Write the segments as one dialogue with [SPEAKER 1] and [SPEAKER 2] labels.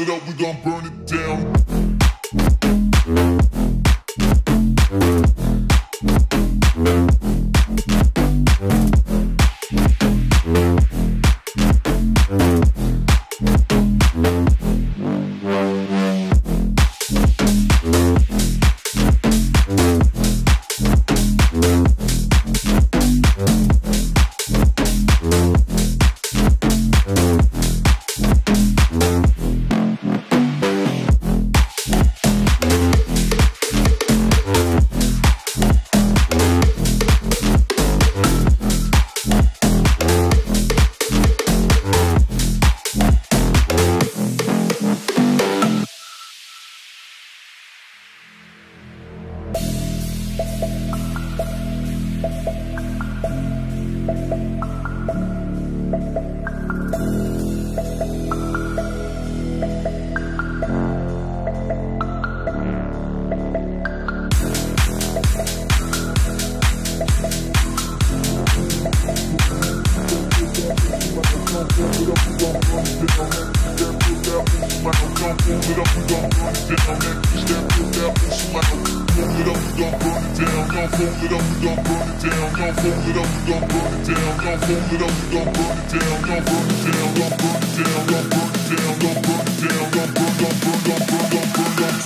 [SPEAKER 1] Hold it up, we gon' burn it down.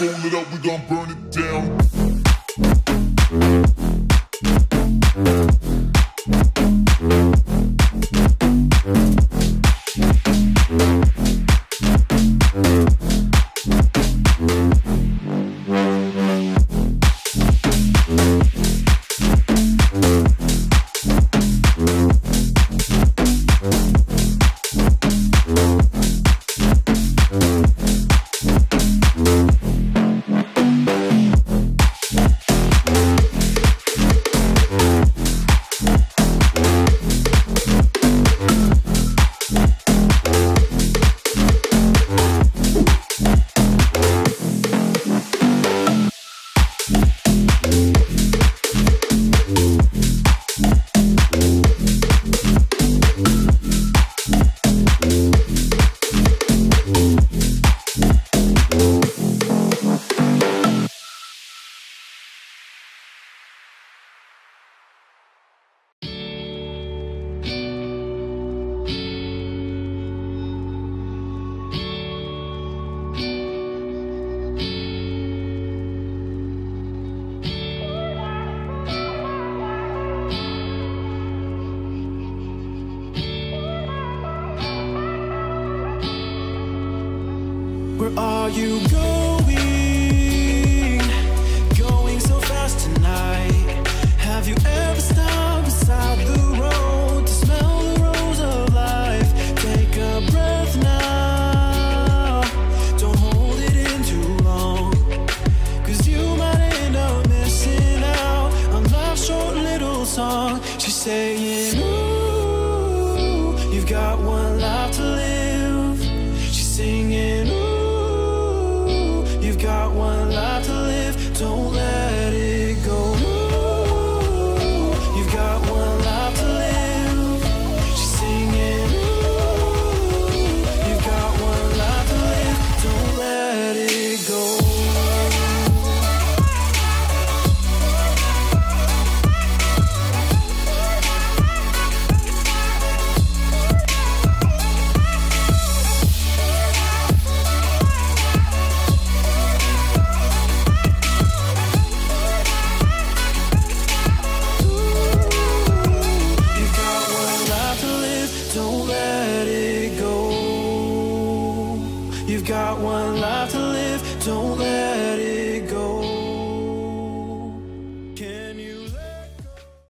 [SPEAKER 1] Fold it up, we gon' burn it down.
[SPEAKER 2] Are you going?